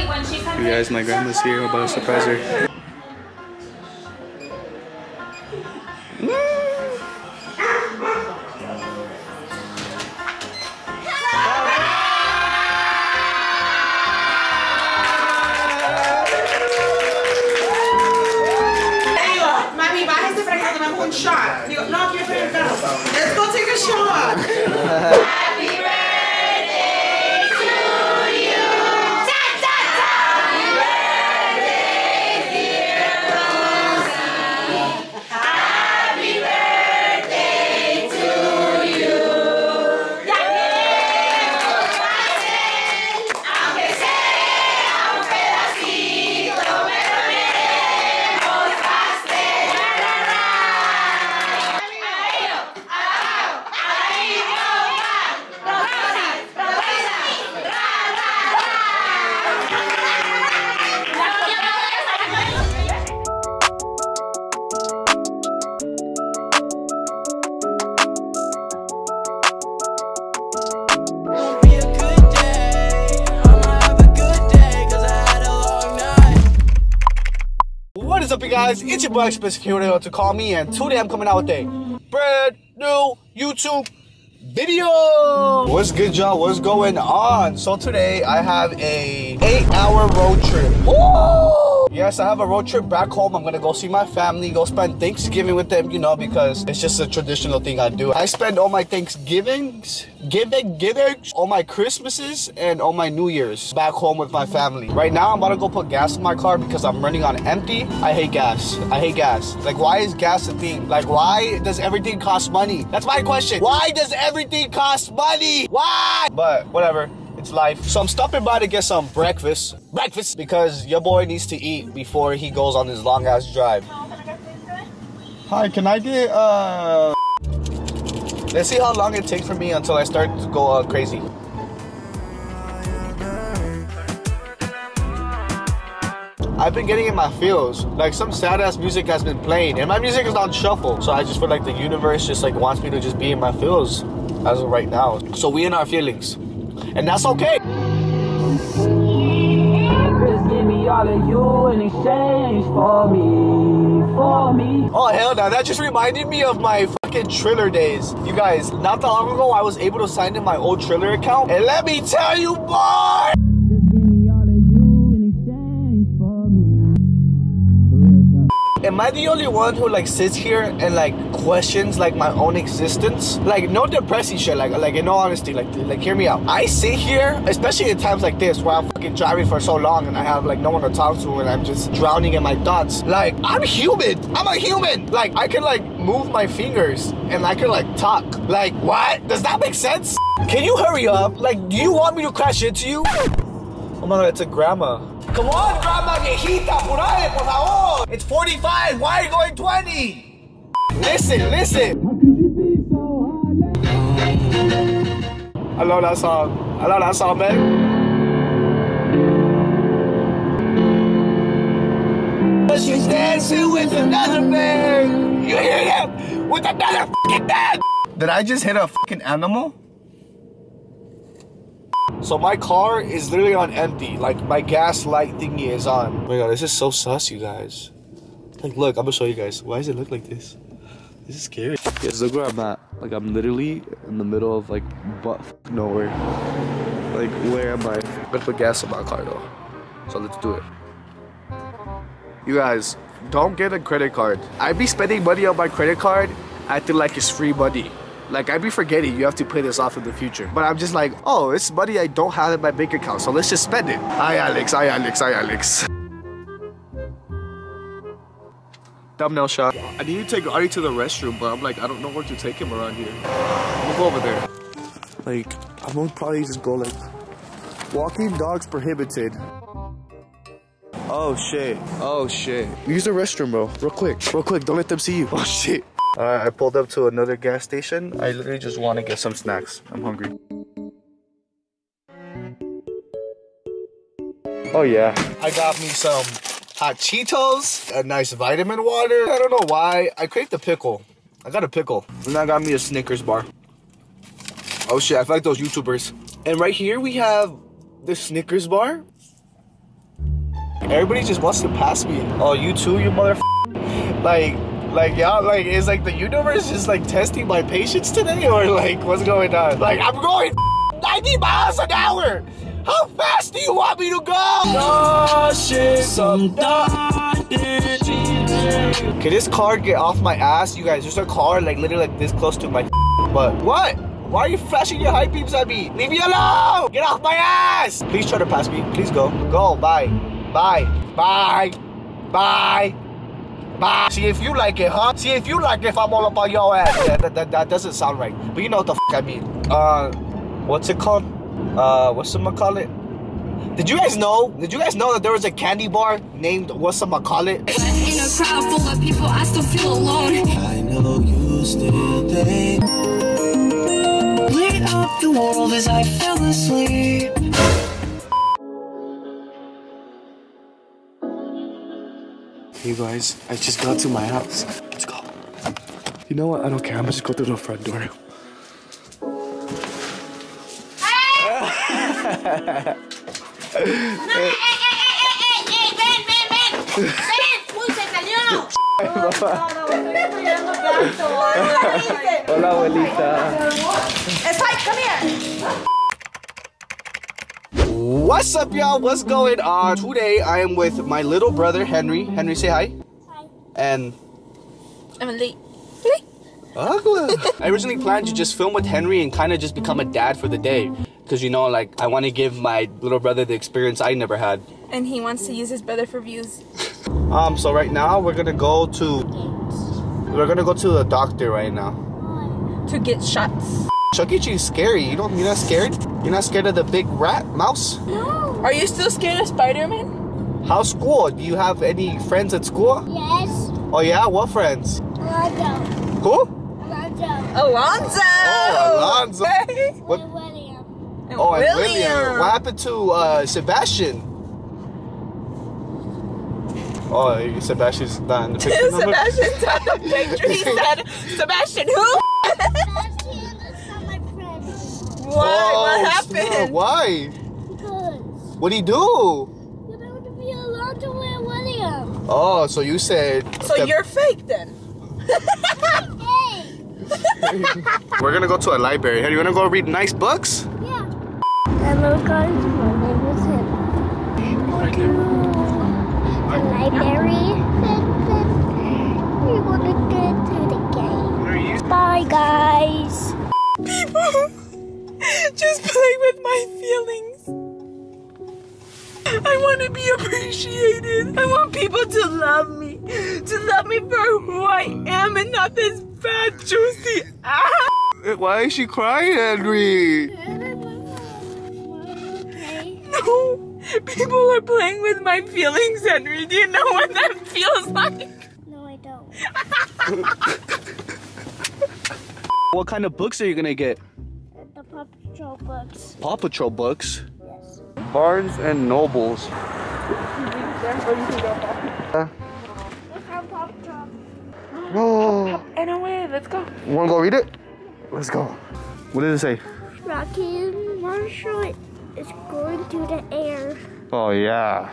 You guys, my grandma's here. I'm about to surprise her. Guys? It's your boy Express Security to call me, and today I'm coming out with a brand new YouTube video. What's good, y'all? What's going on? So today I have a eight-hour road trip. Yes, I have a road trip back home. I'm gonna go see my family, go spend Thanksgiving with them, you know, because it's just a traditional thing I do. I spend all my Thanksgivings, giving, givings, all my Christmases, and all my New Year's back home with my family. Right now, I'm about to go put gas in my car because I'm running on empty. I hate gas. I hate gas. Like, why is gas a thing? Like, why does everything cost money? That's my question. Why does everything cost money? Why? But whatever. It's life. So I'm stopping by to get some breakfast. Breakfast because your boy needs to eat before he goes on his long ass drive. Hi, can I get uh Let's see how long it takes for me until I start to go uh, crazy. I've been getting in my feels. Like some sad ass music has been playing, and my music is on shuffle. So I just feel like the universe just like wants me to just be in my feels as of right now. So we in our feelings, and that's okay. Just give me all of you in exchange for me, for me. Oh hell no, that just reminded me of my fucking Triller days. You guys, not that long ago, I was able to sign in my old Triller account, and let me tell you, boy. Am I the only one who like sits here and like questions like my own existence? Like no depressing shit. Like like in all honesty, like like hear me out. I sit here, especially in times like this where I'm fucking driving for so long and I have like no one to talk to and I'm just drowning in my thoughts. Like I'm human. I'm a human. Like I can like move my fingers and I can like talk. Like what? Does that make sense? Can you hurry up? Like do you want me to crash into you? Oh my god, it's a grandma. Come on, grandma viejita, apurale, por favor. It's 45. Why are you going 20? Listen, listen. I love that song. I love that song, man. But she's dancing with another man. You hear him? With another fucking man. Did I just hit a fucking animal? So my car is literally on empty. Like my gas light thingy is on. Oh my god, this is so sus, you guys. Like, look, I'm gonna show you guys. Why does it look like this? This is scary. Yes, look where I'm at. Like, I'm literally in the middle of like butt nowhere. Like, where am I? I'm gonna put gas in my car though. So let's do it. You guys, don't get a credit card. I'd be spending money on my credit card, acting like it's free money. Like I'd be forgetting you have to pay this off in the future. But I'm just like, oh, it's money I don't have in my bank account, so let's just spend it. Hi Alex, hi Alex, hi Alex. Thumbnail shot. I need to take Ari to the restroom, but I'm like, I don't know where to take him around here. We'll go over there. Like, I'm gonna probably just go like, walking dogs prohibited. Oh shit. Oh shit. Use the restroom, bro. Real quick. Real quick. Don't let them see you. Oh shit. Alright, I pulled up to another gas station. I literally just want to get some snacks. I'm hungry. Oh yeah. I got me some hot Cheetos, a nice vitamin water. I don't know why. I craved the pickle. I got a pickle. And I got me a Snickers bar. Oh shit, I feel like those YouTubers. And right here we have the Snickers bar. everybody just wants to pass me. Oh, you too, you mother. like, like y'all, like is like the universe just like testing my patience today, or like what's going on? Like I'm going 90 miles an hour. How fast do you want me to go? Can this car get off my ass? You guys, there's a car like literally like this close to my But what? Why are you flashing your high beams at me? Leave me alone! Get off my ass! Please try to pass me. Please go. Go. Bye. Bye. Bye. Bye. Bye. See if you like it, huh? See if you like it if I'm all up on your ass. Yeah, that, that, that doesn't sound right. But you know what the f I mean. Uh, what's it called? Uh, what's it call it? Did you guys know? Did you guys know that there was a candy bar named what's it call it? In a crowd full of people, I still feel alone. I know you still think. Lit up the world as I fell asleep. Hey guys, I just got to my house. Let's go. You know what? I don't care. I'm just go through the front door. Hola, abuelita. Spike, come here. What's up, y'all? What's going on? Today I am with my little brother Henry. Henry, say hi. Hi. And Emily. I originally planned to just film with Henry and kind of just become a dad for the day. Because, you know, like, I want to give my little brother the experience I never had. And he wants to use his brother for views. Um, so right now we're gonna go to we're gonna go to the doctor right now. To get shots. Chuck E. Cheese is scary. You don't you're not scared? You're not scared of the big rat mouse? No. Are you still scared of Spider-Man? How's school? Do you have any friends at school? Yes, Oh yeah, what friends? Alonzo. Who? Alonzo. Alonzo! Oh, Alonzo. Hey. What? And William. And Oh, and William. William. What happened to uh, Sebastian? Oh, Sebastian's not in the picture. number? Sebastian's on the picture. He said, Sebastian who? Why? Oh, what snap. happened? Why? Because What would he do? you want to be Alonzo and William. Oh, so you said. So that- you're fake then? We're gonna go to a library. Hey, you wanna go read nice books? yeah. Hello guys, my name is Him. Go to the library. We want to get to the game. Bye guys. People just play with my feelings. I want to be appreciated. I want people to love me. To love me for who I am and not this fat, juicy ass. Why is she crying, Henry? No. People are playing with my feelings, Henry. Do you know what that feels like? No, I don't. What kind of books are you gonna get? The Paw Patrol books. Paw Patrol books. Yes. Barnes and Nobles. Look how Paw Patrol. Oh. Anyway, let's go. You wanna go read it? Let's go. What does it say? Rocky and Marshall is going to the air. Oh yeah.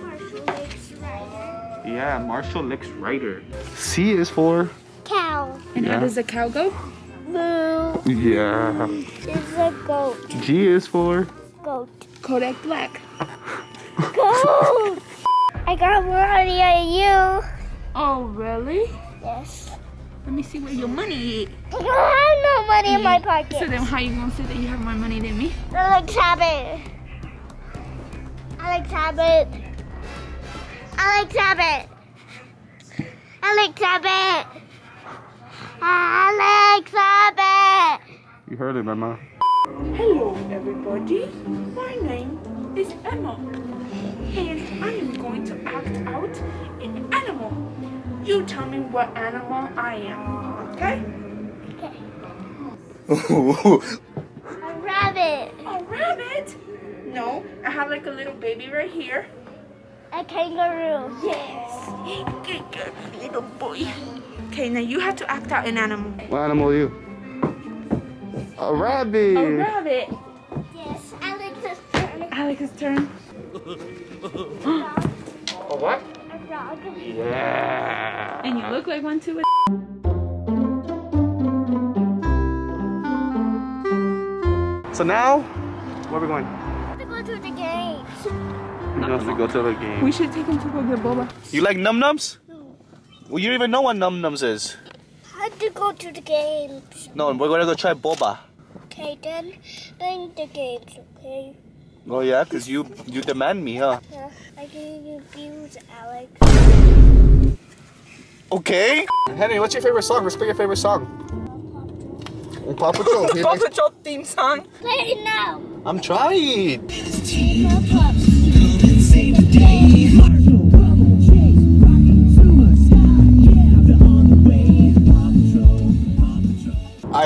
Marshall Lakes Ryder. Yeah, Marshall Licks Ryder. C is for. Cow. And Yeah. how does the cow go? Moo Yeah. is a goat. G is for. Goat. Kodak Black. Goat! I got more money than you. Oh, really? Yes. Let me see where your money is. I don't have no money in my pocket. So then how you gonna say that you have more money than me? I like cabbage. I like Abbott. I like Alex I like Abbott. Alex Abbott. You heard it, Mama. Hello, everybody. My name is Emma, and I am going to act out an animal. You tell me what animal I am, okay? Okay. A rabbit. A rabbit? No, I have like a little baby right here. A kangaroo. Yes. Good girl, little boy. Okay, now you have to act out an animal. what animal are you? A rabbit. A rabbit. Yes. Alex's turn. Alex's turn. a what? A frog. Yeah. And you look like one too. So now, where are we going? To go to the games. He wants to go to the game. We should take him to go get boba. You like num nums? Well, you don't even know what num nums is. I have to go to the games. No, we're gonna go try boba. Okay, then, then the games, okay? Oh yeah, cause you you demand me, huh? Yeah, I give you views, Alex. Okay. Henry, what's your favorite song? Let's pick your favorite song. Paw Patrol. He Paw likes- Patrol theme song. Play it now. I'm trying.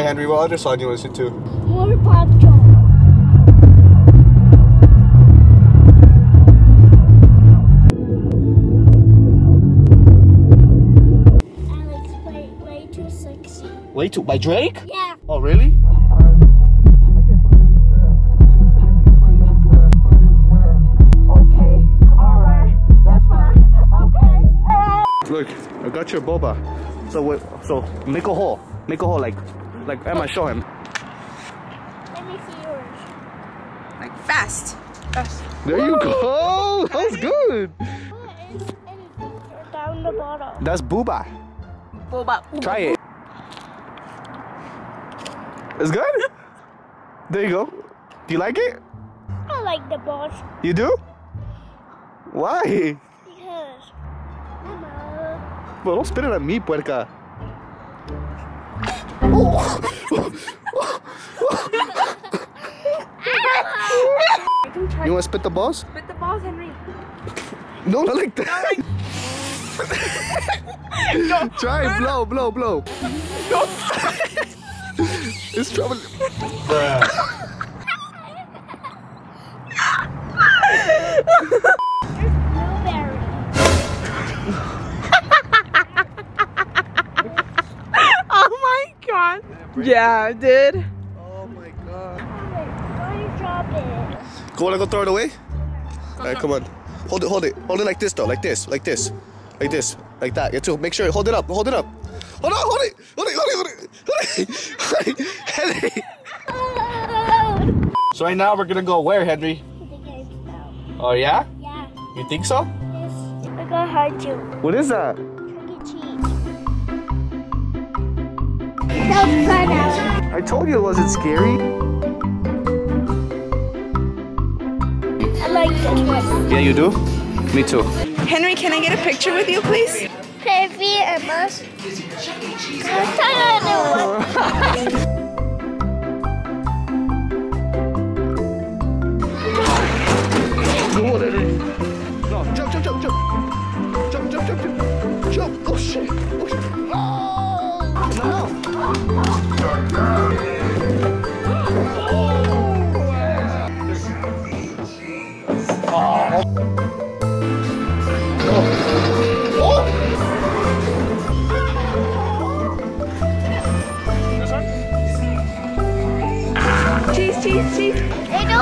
Henry, what other song do you listen to? More Pop Patrol. Alex, way, way too sexy. Wait, to by Drake? Yeah. Oh really? Okay. Okay. Alright. That's fine. Okay. Look, I got your boba. So wait, so make a hole. Make a hole like like Emma show him. Let me see yours. Like fast. Fast. There you go. That was good. And, and down the bottom. That's booba. Boba. Try it. It's good? There you go. Do you like it? I like the boss You do? Why? because Mama. Well, don't spit it at me, puerca. You want to spit the balls? Spit the balls, Henry. No, not like that. no Try it. Blow, blow, blow. it's trouble. God. Yeah, dude. Oh my god. Don't drop it. Go, wanna go throw it away? Alright, come on. Hold it, hold it. Hold it like this though, like this, like this. Like this, like that. You have to make sure, hold it up, hold it up. Hold on, hold it, hold it, hold it, hold it. Hold it. Henry. So right now we're gonna go where, Henry? the games now. Oh yeah? Yeah. You think so? Yes. We're gonna hide you. What is that? Don't fun out. I told you it wasn't scary. I like this one. Yeah, you do? Me too. Henry, can I get a picture with you, please? Heavy and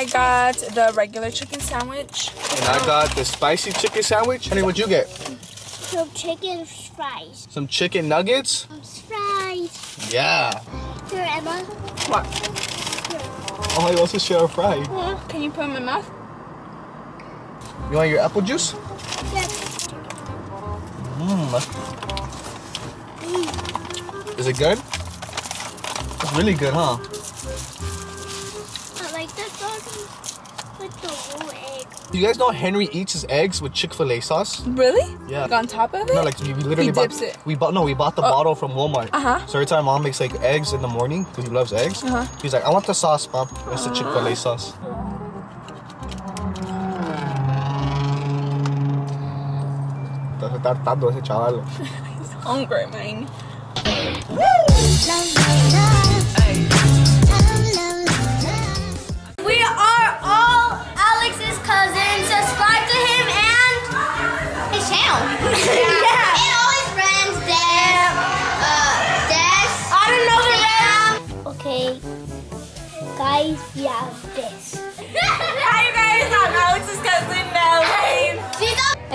I got the regular chicken sandwich. And I got the spicy chicken sandwich. Honey, what'd you get? Some chicken fries. Some chicken nuggets? Some fries. Yeah. Here, Emma. What? Oh, he wants to share a fry. Can you put them in my mouth? You want your apple juice? Yes. Mmm. Is it good? It's really good, huh? You guys know Henry eats his eggs with Chick-fil-A sauce? Really? Yeah. Like on top of it? No, like we we literally He bought. dips it. We bought no, we bought the bottle from Walmart. Uh-huh. So every time mom makes like eggs in the morning because he loves eggs, Uh-huh. he's like, "I want the sauce, mom. It's the Chick-fil-A sauce." Está tratando ese chaval. Hungry, man.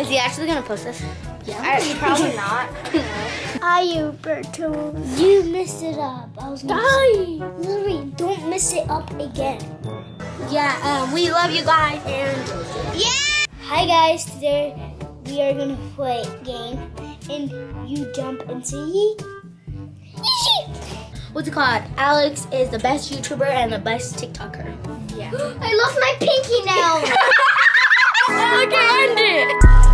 Is he actually gonna post this? Yeah. probably not. Are you, Berto? You messed it up. I was Die! Literally, don't mess it up again. Yeah, um, we love you guys and yeah. Hi guys, today we are gonna play a game, and you jump and say. Yee. What's it called? Alex is the best YouTuber and the best TikToker. Yeah. I lost my pinky now. okay, end it.